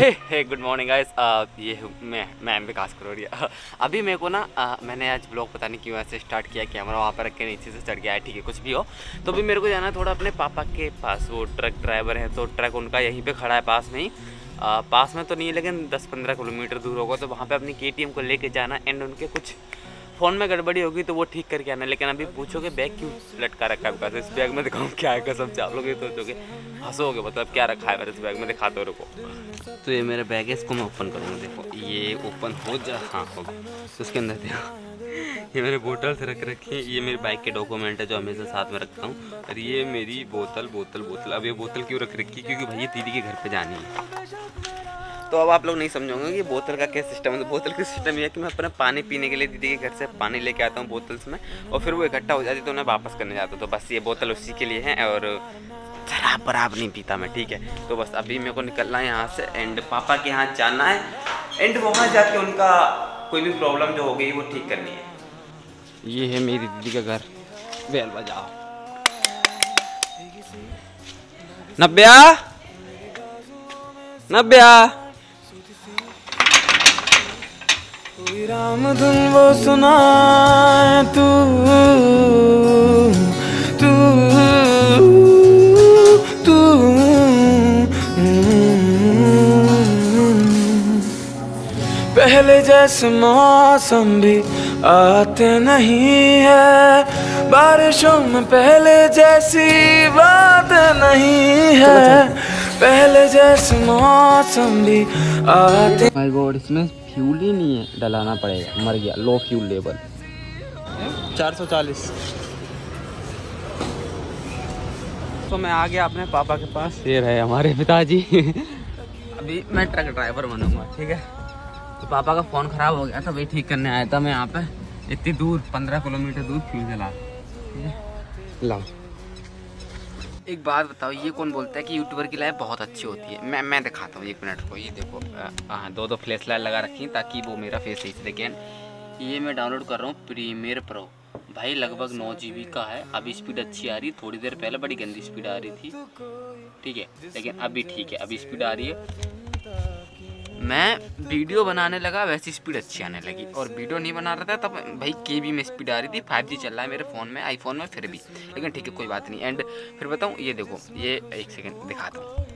हे good morning guys ये मैं मैं एम विकास करोड़िया अभी मेरे को ना uh, मैंने आज ब्लॉग पता नहीं क्यों ऐसे स्टार्ट किया कैमरा वहाँ पर रख के नीचे से चढ़ गया है ठीक है कुछ भी हो। तो अभी मेरे को जाना है थोड़ा अपने पापा के पास वो ट्रक ड्राइवर है तो ट्रक उनका यहीं पर खड़ा है पास में ही। Uh, पास में तो नहीं है लेकिन दस पंद्रह किलोमीटर दूर होगा तो वहाँ पर अपनी के को लेके जाना एंड उनके कुछ फ़ोन में गड़बड़ी होगी तो वो ठीक करके आना, लेकिन अभी पूछोगे, बैग क्यों लटका रखा है बिकॉज़ इस बैग में दिखाऊँ क्या है, कसम आप लोग ये सोचोगे, हंसोगे मतलब क्या रखा है इस बैग में दिखा दो रुको। तो ये मेरा बैग है, इसको मैं ओपन करूँगा, देखो, ये ओपन हो जा हाँ होगा तो उसके अंदर देखो, ये मेरे बोतल से रख रखी है, ये मेरी बाइक के डॉक्यूमेंट है जो हमेशा साथ में रखता हूँ, और ये मेरी बोतल बोतल बोतल। अब ये बोतल क्यों रख रखी है? क्योंकि भैया दीदी के घर पे जानी है। तो अब आप लोग नहीं समझोगे कि बोतल का क्या सिस्टम है। तो बोतल का सिस्टम ये है कि मैं अपना पानी पीने के लिए दीदी के घर से पानी लेके आता हूँ बोतल्स में, और फिर वो इकट्ठा हो जाती तो उन्हें वापस करने जाता तो बस ये बोतल उसी के लिए है और शराब बराब नहीं पीता मैं, ठीक है? तो बस अभी मेरे को निकलना है यहाँ से एंड पापा के यहाँ जाना है। एंड वहाँ जाके उनका कोई भी प्रॉब्लम जो हो गई वो ठीक करनी है। ये है मेरी दीदी का घर। बेल बजाओ। नब्या? नब्या? कोई राम धुन वो सुना तू तू तू। पहले जैसे मौसम भी आते नहीं है, बारिशों में पहले जैसी बात नहीं है। पहले जैसे मौसम भी आते माय गॉड इसमें फ्यूल ही नहीं है डलाना पड़ेगा। मर गया लो फ्यूल लेवल 440 तो मैं आ गया अपने पापा के पास। ये रहे हमारे पिताजी। अभी मैं ट्रक ड्राइवर बनूँगा ठीक है? तो पापा का फ़ोन ख़राब हो गया था वही ठीक करने आया था मैं यहाँ पे। इतनी दूर पंद्रह किलोमीटर दूर फ्यूल जला। ठीक है? लाओ। एक बात बताओ, ये कौन बोलता है कि यूट्यूबर की लाइफ बहुत अच्छी होती है? मैं मैं दिखाता हूँ, एक मिनट को ये देखो हाँ दो दो फ्लैश लाइट लगा रखी है ताकि वो मेरा फेस देखें। ये मैं डाउनलोड कर रहा हूँ प्रीमियर प्रो भाई, लगभग नौ जी का है। अभी स्पीड अच्छी आ रही थोड़ी देर पहले बड़ी गंदी स्पीड आ रही थी। ठीक है, लेकिन अभी ठीक है, अभी स्पीड आ रही है। मैं वीडियो बनाने लगा, वैसी स्पीड अच्छी आने लगी। और वीडियो नहीं बना रहा था, तब भाई के बी में स्पीड आ रही थी फाइव जी चल रहा है मेरे फ़ोन में आईफोन में, फिर भी। लेकिन ठीक है, कोई बात नहीं। एंड फिर बताऊँ, ये देखो, ये एक सेकेंड दिखाता हूँ।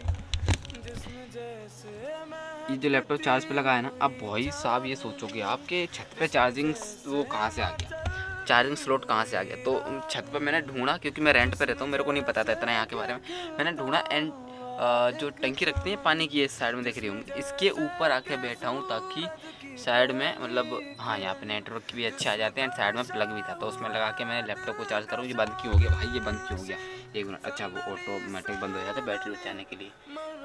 ये जो लैपटॉप चार्ज पे है ना, अब भाई साहब, ये सोचोगे आपके छत पे चार्जिंग वो कहाँ से आ गया? चार्जिंग स्लॉट कहाँ से आ गया? तो छत पर मैंने ढूंढा, क्योंकि मैं रेंट पे रहता हूँ, मेरे को नहीं पता था इतना यहाँ के बारे में। मैंने ढूंढा एंड जो टंकी रखते हैं, पानी की इस साइड में देख रही हूँ इसके ऊपर आके बैठा हूँ ताकि साइड में मतलब हाँ यहाँ पे नेटवर्क भी अच्छे आ जाते हैं एंड साइड में प्लग भी था। तो उसमें लगा के मैं लैपटॉप को चार्ज करूँ, ये बंद क्यों हो गया? भाई, ये बंद क्यों हो गया? एक मिनट अच्छा वो ऑटोमेटिक बंद हो जाता है बैटरी बचाने के लिए।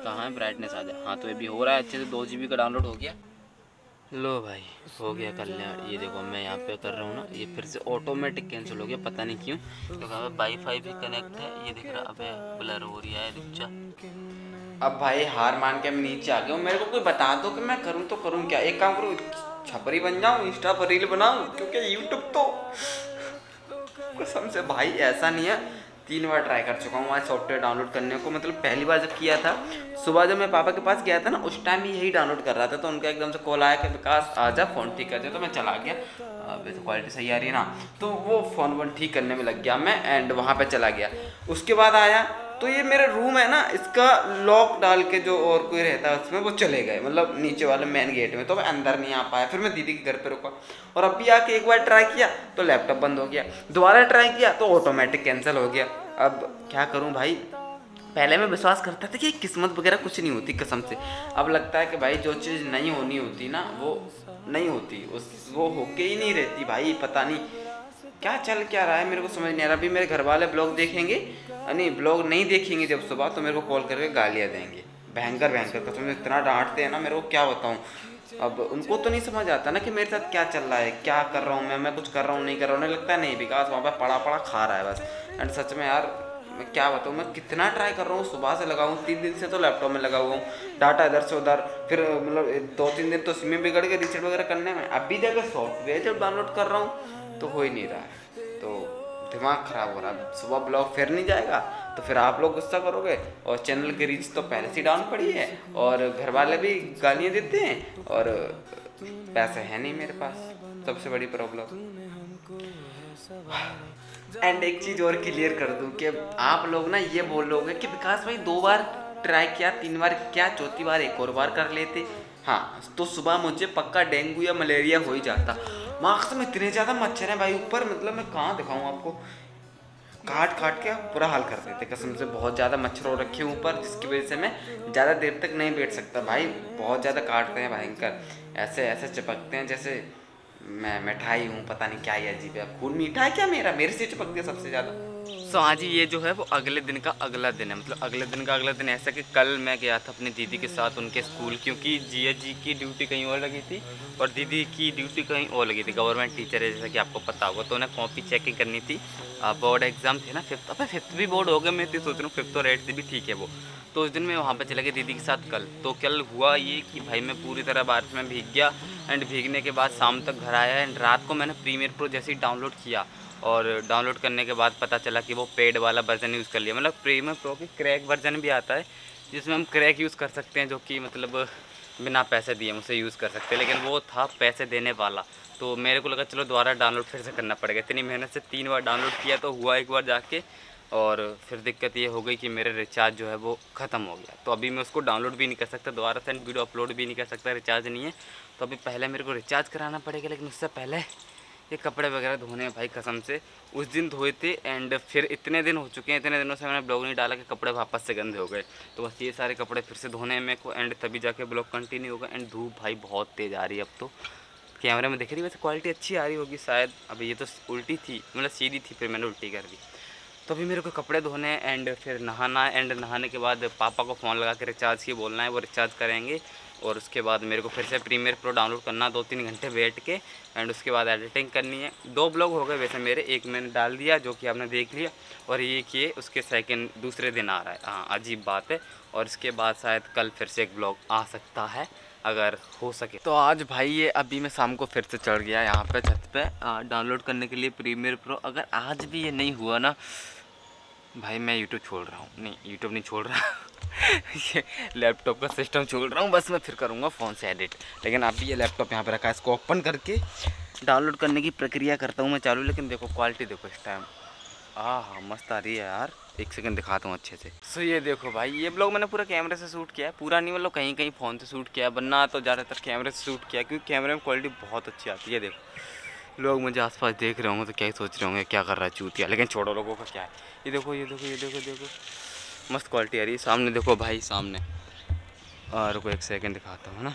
कहाँ है ब्राइटनेस आ जाए हाँ तो ये भी हो रहा है, अच्छे से दो जी का डाउनलोड हो गया। लो भाई, हो गया कल्याण। ये देखो, मैं यहाँ पे कर रहा हूँ ना, ये फिर से ऑटोमेटिक कैंसिल हो गया, पता नहीं क्यों तो तो वाईफाई भी कनेक्ट है। ये दिख रहा, अबे ब्लर हो रही है दिख अब भाई, हार मान के मैं नीचे आ गया हूँ, मेरे को कोई बता दो कि मैं करूँ तो करूँ क्या? एक काम करूँ, छपरी बन जाऊँ इंस्टा पर रील बनाऊँ, क्योंकि यूट्यूब तो कसम से भाई ऐसा नहीं है। तीन बार ट्राई कर चुका हूँ, आज सॉफ्टवेयर डाउनलोड करने को मतलब पहली बार जब किया था सुबह जब मैं पापा के पास गया था ना, उस टाइम भी यही डाउनलोड कर रहा था तो उनका एकदम से कॉल आया कि विकास आ जा फ़ोन ठीक कर दे तो मैं चला गया। अभी तो क्वालिटी सही आ रही है ना। तो वो फ़ोन वोन ठीक करने में लग गया मैं एंड वहाँ पर चला गया। उसके बाद आया तो ये मेरा रूम है ना, इसका लॉक डाल के जो और कोई रहता है उसमें, वो चले गए। मतलब नीचे वाले मेन गेट में तो मैं अंदर नहीं आ पाया। फिर मैं दीदी के घर पे रुका। और अभी आके एक बार ट्राई किया तो लैपटॉप बंद हो गया। दोबारा ट्राई किया तो ऑटोमेटिक कैंसिल हो गया। अब क्या करूँ भाई? पहले मैं विश्वास करता था कि किस्मत वगैरह कुछ नहीं होती कसम से। अब लगता है कि भाई जो चीज़ नहीं होनी होती ना, वो नहीं होती। उस, वो होके ही नहीं रहती भाई, पता नहीं क्या चल क्या रहा है, मेरे को समझ नहीं आ रहा। अभी मेरे घर वाले ब्लॉग देखेंगे नहीं ब्लॉग नहीं देखेंगे जब सुबह तो मेरे को कॉल करके गालियाँ देंगे। भयंकर भयंकर कसम से इतना डांटते हैं ना मेरे को, क्या बताऊँ। अब उनको तो नहीं समझ आता ना कि मेरे साथ क्या चल रहा है, क्या कर रहा हूँ मैं मैं कुछ कर रहा हूँ, नहीं कर रहा हूँ। नहीं लगता नहीं, विकास वहाँ पर पड़ा पड़ा खा रहा है बस। एंड सच में यार मैं क्या बताऊँ, मैं कितना ट्राई कर रहा हूँ, सुबह से लगाऊँ तीन दिन से तो लैपटॉप में लगा हुआ हूँ। डाटा इधर से उधर, फिर मतलब दो तीन दिन तो सिम बिगड़ गए रिसेट वगैरह करने में। अभी जगह सॉफ्टवेयर जब डाउनलोड कर रहा हूँ तो हो ही नहीं रहा है। तो दिमाग ख़राब हो रहा है। सुबह ब्लॉग फिर नहीं जाएगा तो फिर आप लोग गुस्सा करोगे। और चैनल की रीच तो पहले से डाउन पड़ी है। और घर वाले भी गालियाँ देते हैं, और पैसे है नहीं मेरे पास। सबसे बड़ी प्रॉब्लम एंड एक चीज़ और क्लियर कर दूँ कि आप लोग ना ये बोल लोगे कि विकास भाई दो बार ट्राई किया, तीन बार क्या, चौथी बार एक और बार कर लेते। हाँ तो सुबह मुझे पक्का डेंगू या मलेरिया हो ही जाता। मार्क्स में इतने ज़्यादा मच्छर हैं भाई, ऊपर मतलब मैं कहाँ दिखाऊँ आपको? काट काट के आप पूरा हाल कर देते, कसम से बहुत ज़्यादा मच्छर हो रखे हैं ऊपर, जिसकी वजह से मैं ज़्यादा देर तक नहीं बैठ सकता। भाई, बहुत ज़्यादा काटते हैं, भयंकर। ऐसे ऐसे चिपकते हैं जैसे मैं मिठाई हूँ पता नहीं क्या ही अजीब है। खून मीठा है क्या मेरा? मेरे से चिपक गया सबसे ज़्यादा। सो so, हाँ जी ये जो है वो अगले दिन का अगला दिन है। मतलब अगले दिन का अगला दिन ऐसा कि कल मैं गया था अपनी दीदी के साथ उनके स्कूल क्योंकि जिया जी की ड्यूटी कहीं और लगी थी और दीदी की ड्यूटी कहीं और लगी थी। गवर्नमेंट टीचर है जैसा कि आपको पता होगा तो उन्हें कॉपी चेकिंग करनी थी। बोर्ड एग्ज़ाम थे ना फिफ्थ अब फिफ्थ भी बोर्ड हो गया मैं तो सोच रहा हूँ फिफ्थ और एट्थ भी ठीक है वो। तो उस दिन मैं वहाँ पर चला गया दीदी के साथ कल। तो कल हुआ ये कि भाई मैं पूरी तरह बारिश में भीग गया एंड भीगने के बाद शाम तक घर आया एंड रात को मैंने प्रीमियर प्रो जैसे ही डाउनलोड किया और डाउनलोड करने के बाद पता चला कि वो पेड वाला वर्जन यूज़ कर लिया। मतलब प्रीमियर प्रो की क्रैक वर्जन भी आता है, जिसमें हम क्रैक यूज़ कर सकते हैं, जो कि मतलब बिना पैसे दिए उसे यूज़ कर सकते हैं। लेकिन वो था पैसे देने वाला। तो मेरे को लगा चलो दोबारा डाउनलोड फिर से करना पड़ेगा। इतनी मेहनत से तीन बार डाउनलोड किया तो हुआ एक बार जाके और फिर दिक्कत ये हो गई कि मेरा रिचार्ज जो है वो ख़त्म हो गया। तो अभी मैं उसको डाउनलोड भी नहीं कर सकता, दोबारा से वीडियो अपलोड भी नहीं कर सकता रिचार्ज नहीं है। तो अभी पहले मेरे को रिचार्ज कराना पड़ेगा, लेकिन उससे पहले ये कपड़े वगैरह धोने हैं भाई कसम से। उस दिन धोए थे एंड फिर इतने दिन हो चुके हैं, इतने दिनों से मैंने ब्लॉग नहीं डाला कि कपड़े वापस से गंदे हो गए। तो बस ये सारे कपड़े फिर से धोने हैं मेरे को एंड तभी जाके ब्लॉग कंटिन्यू होगा। एंड धूप भाई बहुत तेज़ आ रही है अब तो। कैमरे में देख रही वैसे क्वालिटी अच्छी आ रही होगी शायद। अभी ये तो उल्टी थी मतलब सीधी थी, फिर मैंने उल्टी कर दी। तो अभी मेरे को कपड़े धोने एंड फिर नहाना एंड नहाने के बाद पापा को फ़ोन लगा के रिचार्ज की बोलना है, वो रिचार्ज करेंगे और उसके बाद मेरे को फिर से प्रीमियर प्रो डाउनलोड करना दो तीन घंटे बैठ के एंड उसके बाद एडिटिंग करनी है। दो ब्लॉग हो गए वैसे मेरे, एक मैंने डाल दिया जो कि आपने देख लिया और ये किए उसके सेकंड दूसरे दिन आ रहा है। हाँ अजीब बात है और इसके बाद शायद कल फिर से एक ब्लॉग आ सकता है, अगर हो सके। तो आज भाई ये अभी मैं शाम को फिर से चढ़ गया यहाँ पे छत पे डाउनलोड करने के लिए प्रीमियर प्रो अगर आज भी ये नहीं हुआ ना भाई मैं यूट्यूब छोड़ रहा हूँ। नहीं यूट्यूब नहीं छोड़ रहा। ये लैपटॉप का सिस्टम छोड़ रहा हूँ, बस मैं फिर करूँगा फ़ोन से एडिट लेकिन अभी ये लैपटॉप यहाँ पर रखा है, इसको ओपन करके डाउनलोड करने की प्रक्रिया करता हूँ मैं चालू। लेकिन देखो क्वालिटी देखो इस टाइम हाँ मस्त आ रही है यार। एक सेकंड दिखाता हूँ अच्छे से। सो ये देखो भाई, ये ब्लॉग मैंने पूरा कैमरे से शूट किया है। पूरा नहीं मतलब कहीं कहीं फ़ोन से शूट किया है वरना तो ज़्यादातर कैमरे से शूट किया क्योंकि कैमरे में क्वालिटी बहुत अच्छी आती है, देखो। लोग मुझे आसपास देख रहे होंगे तो क्या ही सोच रहे होंगे, क्या कर रहा है, चूतिया। लेकिन छोड़ो लोगों का क्या है। ये देखो ये देखो ये देखो देखो। मस्त क्वालिटी आ रही है। सामने देखो भाई, सामने। और रुको, एक सेकंड दिखाता हूँ ना?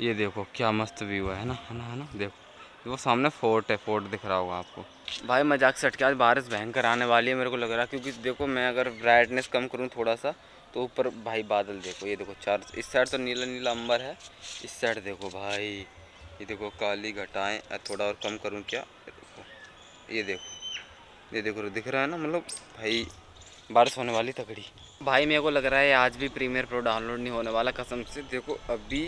ये देखो, क्या मस्त व्यू है ना? है ना है ना? देखो। वो सामने फोर्ट है फोर्ट दिख रहा होगा आपको। भाई, मज़ाक से हटके आज बारिश भयंकर आने वाली है, मेरे को लग रहा है। क्योंकि देखो, मैं अगर ब्राइटनेस कम करूँ थोड़ा सा तो ऊपर भाई बादल देखो। ये देखो, चार, इस साइड तो नीला नीला अंबर है। इस साइड देखो भाई। ये देखो काली घटाएँ थोड़ा और कम करूँ क्या? ये देखो ये देखो दिख रहा है ना मतलब भाई बारिश होने वाली तगड़ी। भाई मेरे को लग रहा है आज भी प्रीमियर प्रो डाउनलोड नहीं होने वाला, कसम से। देखो अभी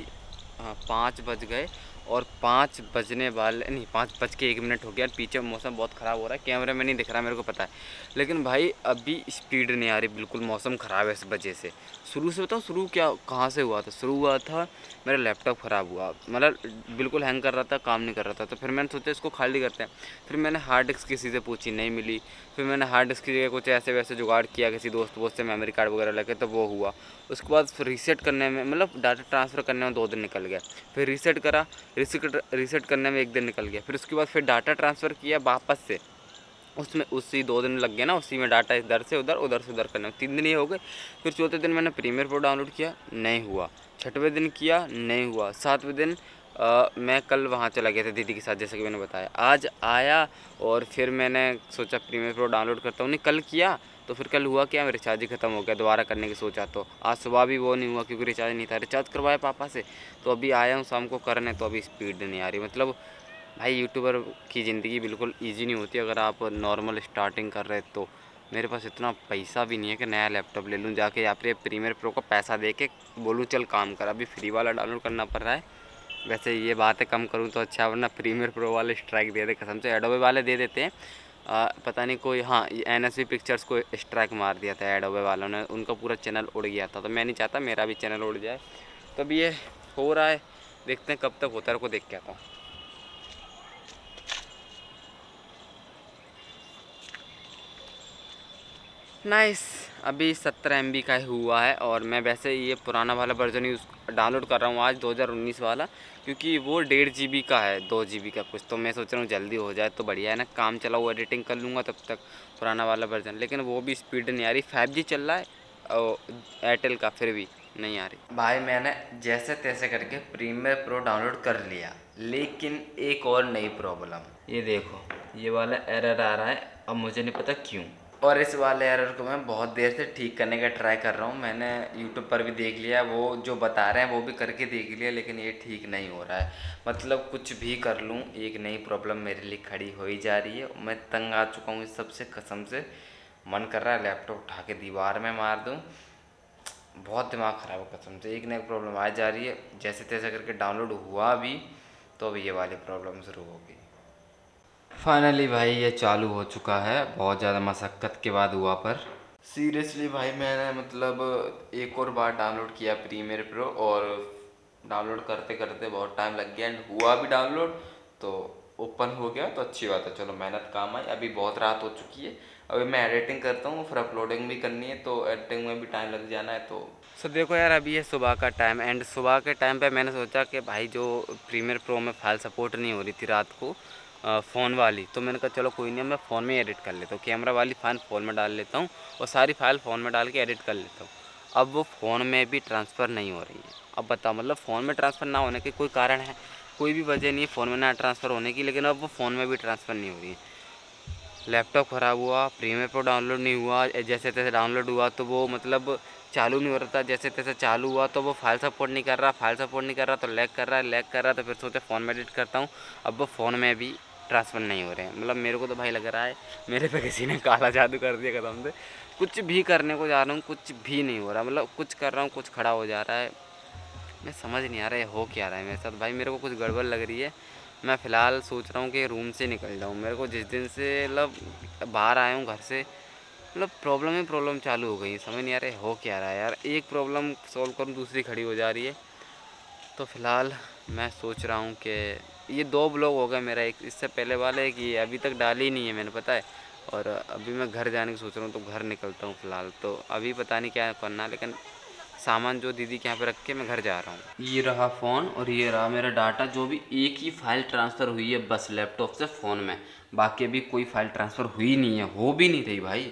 हाँ पाँच बज गए और पाँच बजने वाले, नहीं, पाँच बज के एक मिनट हो गया, पीछे मौसम बहुत ख़राब हो रहा है, कैमरे में नहीं दिख रहा मेरे को पता है। लेकिन भाई, अभी स्पीड नहीं आ रही, बिल्कुल मौसम ख़राब है इस वजह से। शुरू से बताओ शुरू क्या, कहाँ से हुआ था? शुरू हुआ था, मेरा लैपटॉप ख़राब हुआ। मतलब बिल्कुल हैंग कर रहा था, काम नहीं कर रहा था। तो फिर मैंने सोचा, इसको खाली करते हैं। फिर मैंने हार्ड डिस्क किसी से पूछी, नहीं मिली। फिर मैंने हार्ड डिस्क की जगह कुछ ऐसे वैसे जुगाड़ किया, किसी दोस्त वोस्त से मेमोरी कार्ड वगैरह लगे तो वो हुआ। उसके बाद फिर रीसेट करने में मतलब डाटा ट्रांसफ़र करने में दो दिन निकल गया फिर रीसेट करा रीसेट रीसेट करने में एक दिन निकल गया। फिर उसके बाद फिर डाटा ट्रांसफ़र किया वापस से। उसमें उसी दो दिन लग गया ना उसी में डाटा इधर से उधर उधर से उधर करने तीन दिन ही हो गए। फिर चौथे दिन मैंने प्रीमियर प्रो डाउनलोड किया नहीं हुआ। छठवें दिन किया नहीं हुआ। सातवें दिन आ, मैं कल वहाँ चला गया था दीदी के साथ जैसे कि मैंने बताया। आज आया और फिर मैंने सोचा प्रीमियर प्रो डाउनलोड करता हूँ। नहीं कल किया तो फिर कल हुआ क्या? रिचार्ज ही ख़त्म हो गया दोबारा करने की सोचा तो। आज सुबह भी वो नहीं हुआ क्योंकि रिचार्ज नहीं था। रिचार्ज करवाया पापा से। तो अभी आया हूँ शाम को करने तो अभी स्पीड नहीं आ रही। मतलब भाई यूट्यूबर की ज़िंदगी बिल्कुल ईजी नहीं होती। अगर आप नॉर्मल स्टार्टिंग कर रहे तो मेरे पास इतना पैसा भी नहीं है कि नया लैपटॉप ले लूँ। जाके या फिर प्रीमियर प्रो का पैसा दे के बोलूँ, चल काम कर, अभी फ्री वाला डाउनलोड करना पड़ रहा है। वैसे ये बातें कम करूँ तो अच्छा वरना प्रीमियर प्रो वाले स्ट्राइक दे दे, कसम से एडोबे वाले दे देते हैं। आ, पता नहीं कोई हाँ एन एस पिक्चर्स को स्ट्राइक मार दिया था एडोबे वालों ने उनका पूरा चैनल उड़ गया था तो मैं नहीं चाहता मेरा भी चैनल उड़ जाए। तो अभी ये हो रहा है देखते हैं कब तक होता है को देख के आता हूँ। नाइस अभी सत्तर एमबी का ही हुआ है और मैं वैसे ये पुराना वाला वर्जन यूज़ डाउनलोड कर रहा हूँ आज 2019 वाला क्योंकि वो डेढ़ जीबी का है दो जीबी का कुछ। तो मैं सोच रहा हूँ जल्दी हो जाए तो बढ़िया है ना। काम चला वो एडिटिंग कर लूँगा तब तक पुराना वाला वर्जन लेकिन वो भी स्पीड नहीं आ रही। फाइव चल रहा है और एयरटेल का फिर भी नहीं आ रही। भाई मैंने जैसे तैसे करके प्रीमियर प्रो डाउनलोड कर लिया लेकिन एक और नई प्रॉब्लम ये देखो ये वाला एरर आ रहा है अब मुझे नहीं पता क्यों। और इस वाले एरर को मैं बहुत देर से ठीक करने का ट्राई कर रहा हूँ। मैंने यूट्यूब पर भी देख लिया, वो जो बता रहे हैं, वो भी करके देख लिया, लेकिन ये ठीक नहीं हो रहा है। मतलब कुछ भी कर लूँ, एक नई प्रॉब्लम मेरे लिए खड़ी हो ही जा रही है। मैं तंग आ चुका हूँ, इस सबसे कसम से। मन कर रहा है लैपटॉप उठा के दीवार में मार दूँ। बहुत दिमाग ख़राब हो कसम से। एक नई प्रॉब्लम आ जा रही है। जैसे तैसे करके डाउनलोड हुआ भी तो अब ये वाली प्रॉब्लम शुरू होगी। फाइनली भाई ये चालू हो चुका है। बहुत ज़्यादा मशक्क़त के बाद हुआ पर। सीरियसली भाई मैंने मतलब एक और बार डाउनलोड किया प्रीमियर प्रो और डाउनलोड करते करते बहुत टाइम लग गया एंड हुआ भी डाउनलोड तो ओपन हो गया तो अच्छी बात है। चलो मेहनत काम आई। अभी बहुत रात हो चुकी है। अभी मैं एडिटिंग करता हूँ फिर अपलोडिंग भी करनी है तो एडिटिंग में भी टाइम लग जाना है तो सो देखो यार अभी है सुबह का टाइम एंड सुबह के टाइम पे मैंने सोचा कि भाई जो प्रीमियर प्रो में फ़ाइल सपोर्ट नहीं हो रही थी रात को फ़ोन वाली। तो मैंने कहा, चलो कोई नहीं मैं फ़ोन में एडिट कर लेता हूँ। कैमरा वाली फ़ाइल फ़ोन में डाल लेता हूँ और सारी फ़ाइल फ़ोन में डाल के एडिट कर लेता हूँ। अब वो फ़ोन में भी ट्रांसफ़र नहीं हो रही है। अब बताओ मतलब फ़ोन में ट्रांसफ़र ना होने के कोई कारण है? कोई भी वजह नहीं है फ़ोन में ना ट्रांसफ़र होने की, लेकिन अब वो फ़ोन में भी ट्रांसफ़र नहीं हो रही है। लैपटॉप ख़राब हुआ प्रीमियर प्रो डाउनलोड नहीं हुआ जैसे तैसे डाउनलोड हुआ तो वो मतलब चालू नहीं हो रहा था। जैसे तैसे चालू हुआ तो वो फ़ाइल सपोर्ट नहीं कर रहा फ़ाइल सपोर्ट नहीं कर रहा तो लैग कर रहा है लैग कर रहा तो फिर सोचे फ़ोन में एडिट करता हूँ। अब वो फ़ोन में भी ट्रांसफ़र नहीं हो रहे हैं। मतलब मेरे को तो भाई लग रहा है, मेरे पे किसी ने काला जादू कर दिया कदम से। कुछ भी करने को जा रहा हूँ, कुछ भी नहीं हो रहा। मतलब कुछ कर रहा हूँ, कुछ खड़ा हो जा रहा है। मैं समझ नहीं आ रहा है, हो क्या रहा है मेरे साथ। भाई मेरे को कुछ गड़बड़ लग रही है। मैं फ़िलहाल सोच रहा हूँ कि रूम से निकल जाऊँ। मेरे को जिस दिन से मतलब बाहर आया हूँ घर से मतलब प्रॉब्लम ही प्रॉब्लम चालू हो गई समझ नहीं आ रहा है, हो क्या रहा है यार। एक प्रॉब्लम सॉल्व करूँ, दूसरी खड़ी हो जा रही है। तो फ़िलहाल मैं सोच रहा हूँ कि ये दो ब्लॉग हो गए मेरा, एक इससे पहले वाले कि अभी तक डाली नहीं है मैंने, पता है? और अभी मैं घर जाने की सोच रहा हूँ तो घर निकलता हूँ फ़िलहाल तो अभी पता नहीं क्या करना लेकिन सामान जो दीदी के यहाँ पे रख के मैं घर जा रहा हूँ। ये रहा फ़ोन और ये रहा मेरा डाटा, जो भी एक ही फ़ाइल ट्रांसफ़र हुई है बस लैपटॉप से फ़ोन में, बाकी अभी कोई फ़ाइल ट्रांसफ़र हुई नहीं है, हो भी नहीं रही भाई।